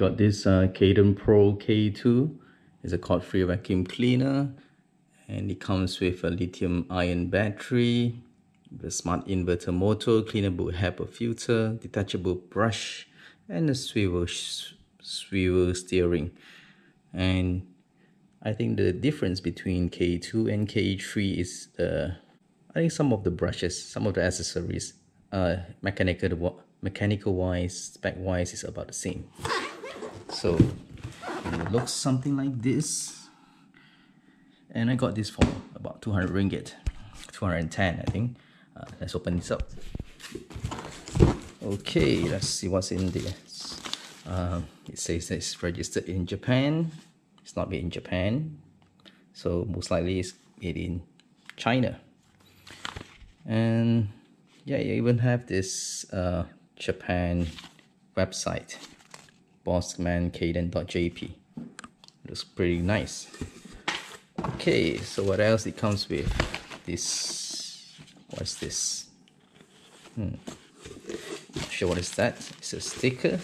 Got this uh, Kaden Pro K2. It's a cord-free vacuum cleaner and it comes with a lithium ion battery, the smart inverter motor, cleanable HEPA filter, detachable brush, and a swivel swivel steering. And I think the difference between K2 and K3 is uh, I think some of the brushes, some of the accessories, uh, mechanical mechanical wise, spec wise is about the same. So it looks something like this. And I got this for about 200 ringgit, 210 I think. Uh, let's open this up. Okay, let's see what's in there. Um, it says it's registered in Japan. It's not made in Japan. So most likely it's made in China. And yeah, you even have this uh, Japan website, bossmankadon.jp. Looks pretty nice. Okay, so what else it comes with? This, what's this? Hmm. Not sure what is that. It's a sticker.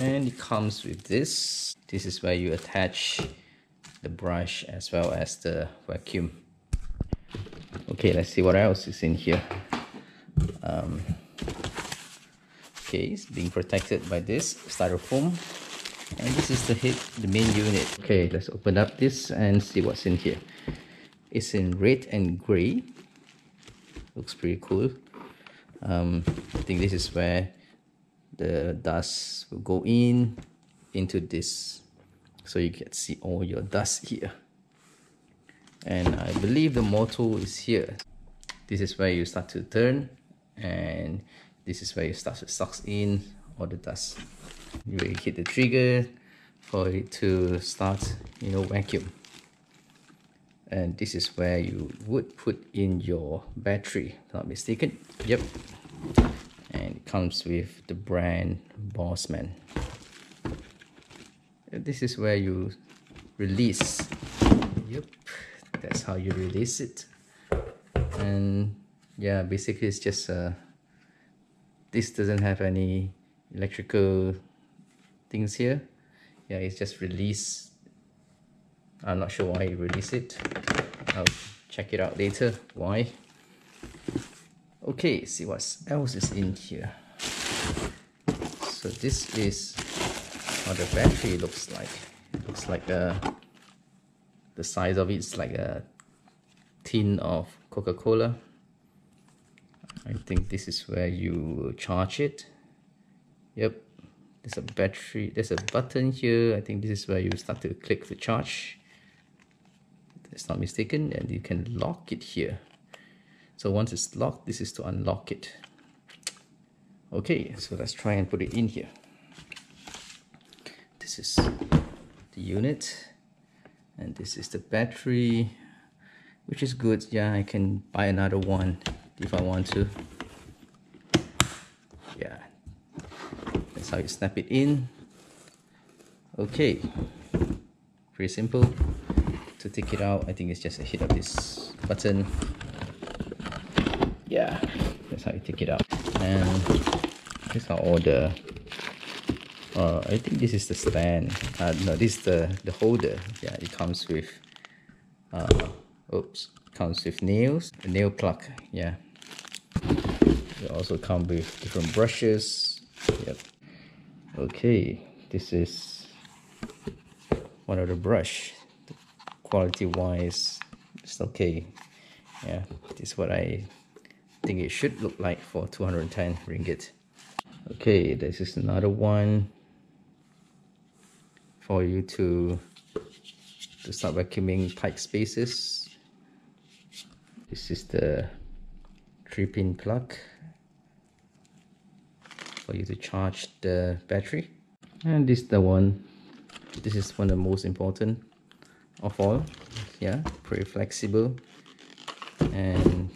And it comes with this. This is where you attach the brush as well as the vacuum. Okay, let's see what else is in here. Um, okay, it's being protected by this styrofoam. And this is the head, the main unit. Okay, let's open up this and see what's in here. It's in red and gray. Looks pretty cool. Um, I think this is where the dust will go in into this. So you can see all your dust here. And I believe the motor is here. This is where you start to turn and this is where you start to suck in all the dust you hit the trigger for it to start you know vacuum. And this is where you would put in your battery not mistaken. Yep. And it comes with the brand Bossman. This is where you release. Yep. That's how you release it. And yeah basically it's just uh this doesn't have any electrical things here. Yeah it's just release I'm not sure why you release it. I'll check it out later why. Okay see what else is in here. So this is how the battery looks like. It looks like a uh, the size of it is like a tin of Coca-Cola I think this is where you charge it. Yep. There's a battery there's a button here. I think this is where you start to click to charge. It's not mistaken and you can lock it here. So once it's locked this is to unlock it. Okay so let's try and put it in here. This is the unit and this is the battery which is good. Yeah I can buy another one if I want to. Yeah. That's how you snap it in. Okay. Pretty simple. To take it out I think it's just a hit of this button. Yeah. That's how you take it out. And these are all the uh, I think this is the stand. Uh, no this is the the holder. Yeah it comes with uh, oops comes with nails a nail plug yeah also come with different brushes. Yep. Okay this is one of the brush. Quality wise it's okay. Yeah this is what I think it should look like for 210 ringgit. Okay this is another one for you to to start vacuuming tight spaces. This is the three pin plug for you to charge the battery. And this is the one this is one of the most important of all. Yeah pretty flexible. And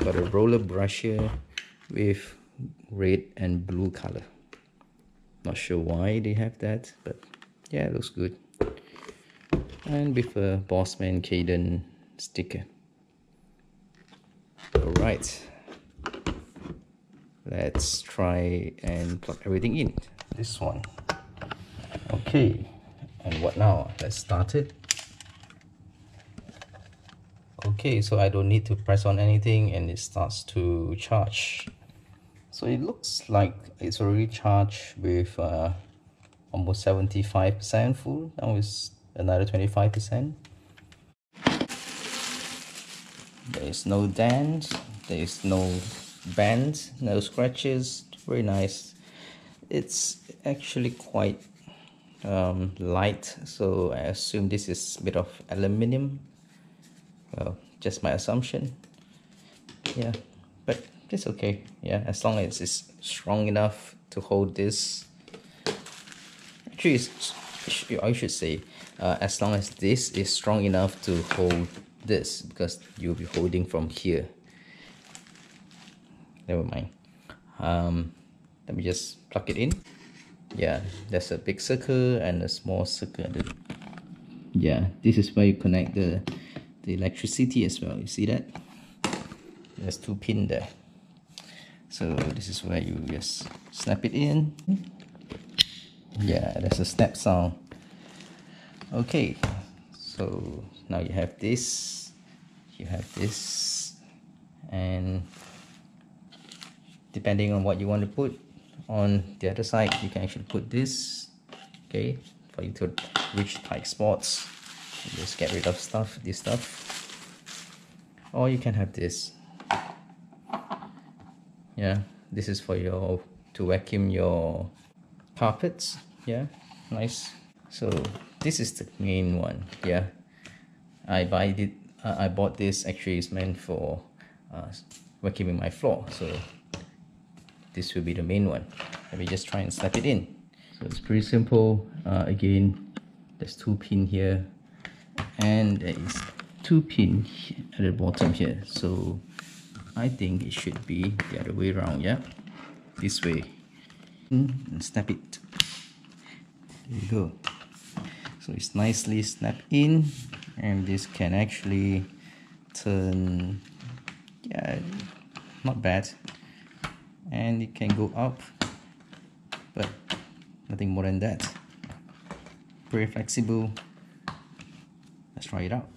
got a roller brush here with red and blue color. Not sure why they have that but yeah it looks good. And with a Bossman Kaden sticker. All right let's try and plug everything in. This one. Okay. And what now? Let's start it. Okay so I don't need to press on anything and it starts to charge. So it looks like it's already charged with uh, almost 75% full. Now it's another 25% there is no dent. There is no bends no scratches very nice. It's actually quite um, light so I assume this is a bit of aluminium. Well just my assumption. Yeah but it's okay. Yeah as long as it's strong enough to hold this. Actually I should say uh, as long as this is strong enough to hold this because you'll be holding from here never mind. Um, let me just plug it in. Yeah there's a big circle and a small circle yeah this is where you connect the the electricity as well. You see that? There's two pin there. So this is where you just snap it in. Yeah there's a snap sound. Okay so now you have this. You have this. And depending on what you want to put on the other side you can actually put this okay for you to reach tight spots. Just get rid of stuff this stuff. Or you can have this. Yeah this is for your to vacuum your carpets. Yeah nice. So this is the main one yeah. I buy it uh, I bought this actually is meant for uh, vacuuming my floor so this will be the main one. Let me just try and snap it in. So it's pretty simple. Uh, again there's two pin here. And there is two pin at the bottom here. So I think it should be the other way around yeah? This way. And snap it. There you go. So it's nicely snapped in. And this can actually turn yeah not bad and it can go up but nothing more than that. Pretty flexible. Let's try it out.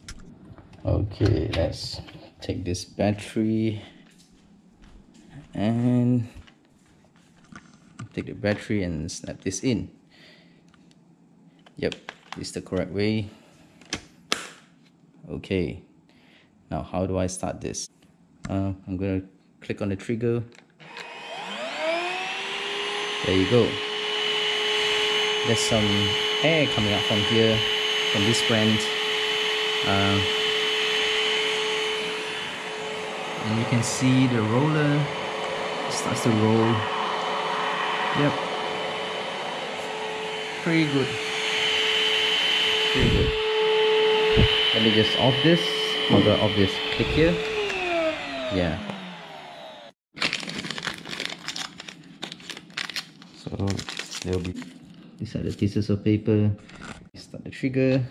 Okay let's take this battery and take the battery and snap this in. Yep is the correct way. Okay now how do I start this? Uh, I'm gonna click on the trigger there you go. There's some air coming out from here from this brand. Uh, and you can see the roller. Starts to roll. Yep. Pretty good. Pretty good. Let me just off this. Do I off this click here. Yeah so there will be these are the pieces of paper. Start the trigger.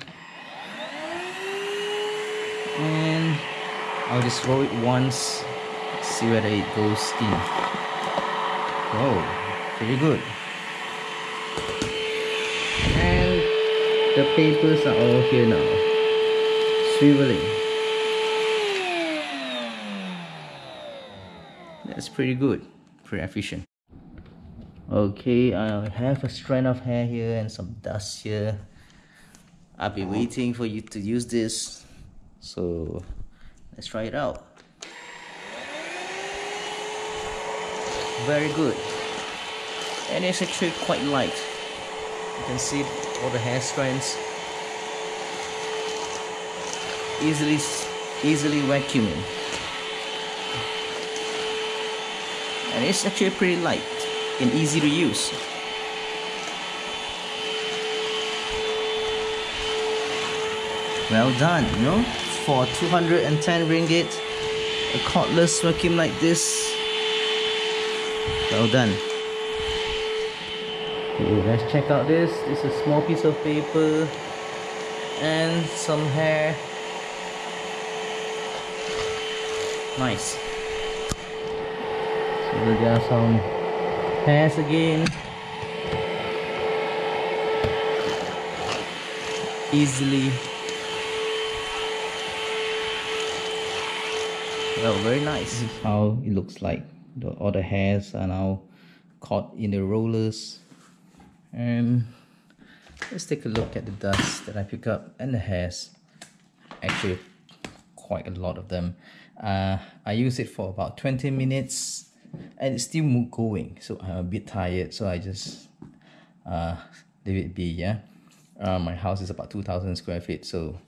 And I'll just roll it once see whether it goes in. Oh pretty good. And the papers are all here now. Swiveling. That's pretty good. Pretty efficient okay I have a strand of hair here and some dust here. I've been waiting for you to use this. So let's try it out. Very good. And it's actually quite light. You can see all the hair strands. Easily easily vacuuming. And it's actually pretty light and easy to use. Well done you know for 210 ringgit a cordless vacuum like this. Well done. Okay let's check out this. It's a small piece of paper and some hair. Nice. So there are some Hands again. Easily. Well, very nice. This is how it looks like. The, all the hairs are now caught in the rollers. And let's take a look at the dust that I pick up and the hairs. Actually, quite a lot of them. Uh, I use it for about 20 minutes and it's still going. So I'm a bit tired so I just uh, leave it be yeah. Uh, my house is about 2000 square feet so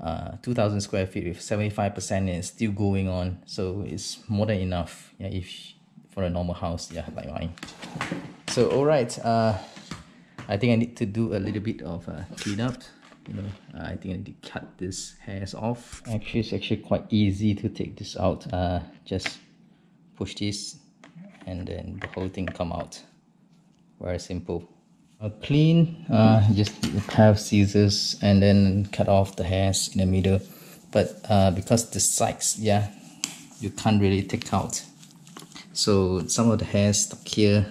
uh, 2000 square feet with 75% and still going on. So it's more than enough yeah if for a normal house yeah like mine. So all right uh, I think I need to do a little bit of uh, cleanup. You know uh, I think I need to cut this hairs off. Actually it's actually quite easy to take this out. Uh, just push this and then the whole thing come out. Very simple. Uh, clean uh, just have scissors and then cut off the hairs in the middle. But uh, because the sides yeah you can't really take out. So some of the hairs stuck here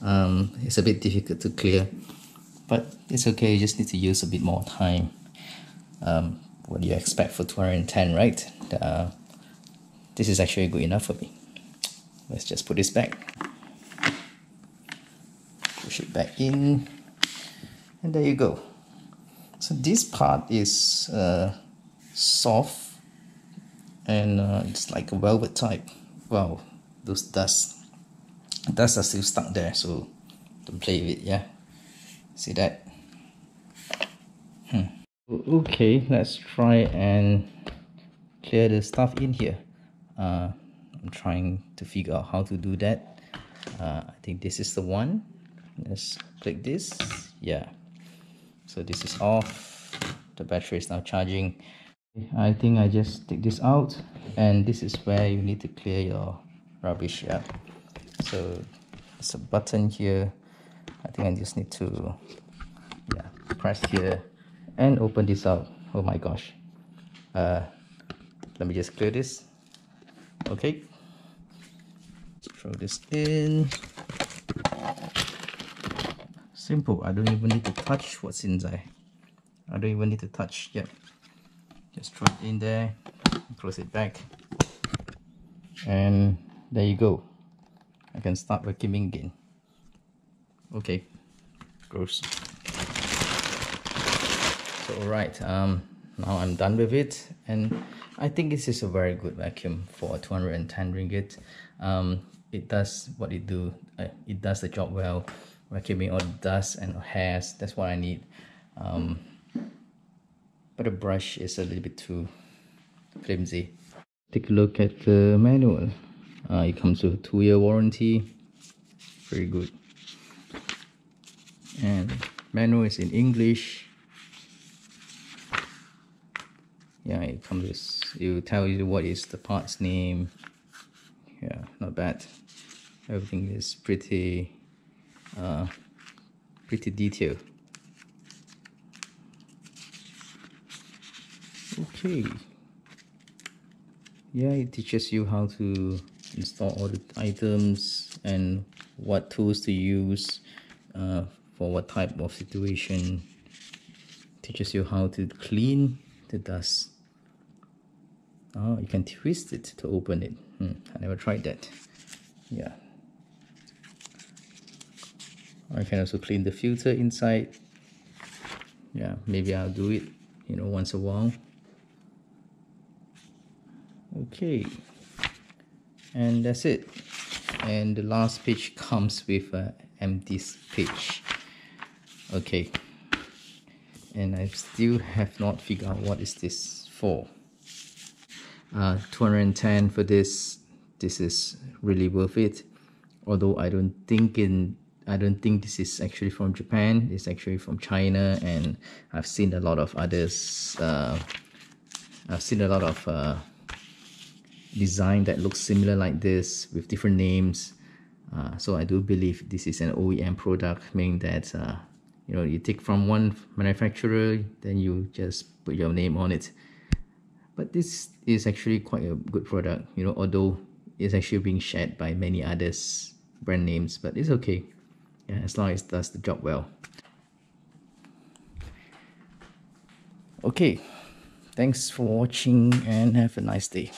um, it's a bit difficult to clear. But it's okay you just need to use a bit more time. Um, what do you expect for 210 right? Uh, this is actually good enough for me let's just put this back. Push it back in. And there you go. So this part is uh, soft and uh, it's like a velvet type. Wow those dust dust are still stuck there so don't play with it yeah? See that? Hmm. okay let's try and clear the stuff in here. Uh, I'm trying to figure out how to do that. Uh, I think this is the one. Let's click this. Yeah. So this is off. The battery is now charging. I think I just take this out. And this is where you need to clear your rubbish yeah. So there's a button here. I think I just need to yeah press here and open this out. Oh my gosh. Uh, let me just clear this. Okay throw this in. Simple. I don't even need to touch what's inside. I don't even need to touch yep just throw it in there close it back. And there you go. I can start vacuuming again. Okay. Gross. So alright um now I'm done with it. And I think this is a very good vacuum for 210 ringgit. Um, it does what it do uh, it does the job well. Vacuuming all the dust and hairs that's what I need. Um, but the brush is a little bit too flimsy. Take a look at the manual. Uh, it comes with a two-year warranty. Very good. And manual is in English. Yeah it comes with it will tell you what is the part's name. Yeah not bad everything is pretty uh, pretty detailed. Okay. Yeah it teaches you how to install all the items and what tools to use uh, for what type of situation. Teaches you how to clean the dust. Oh you can twist it to open it. Hmm, I never tried that. Yeah I can also clean the filter inside. Yeah maybe I'll do it you know once a while. Okay. And that's it. And the last page comes with an empty page. Okay. And I still have not figured out what is this for. Uh, 210 for this. This is really worth it. Although I don't think in I don't think this is actually from Japan. It's actually from China and I've seen a lot of others uh, I've seen a lot of uh, design that looks similar like this with different names. Uh, so I do believe this is an OEM product meaning that uh, you know you take from one manufacturer then you just put your name on it. But this is actually quite a good product you know although it's actually being shared by many others brand names but it's okay yeah, as long as it does the job well. Okay thanks for watching and have a nice day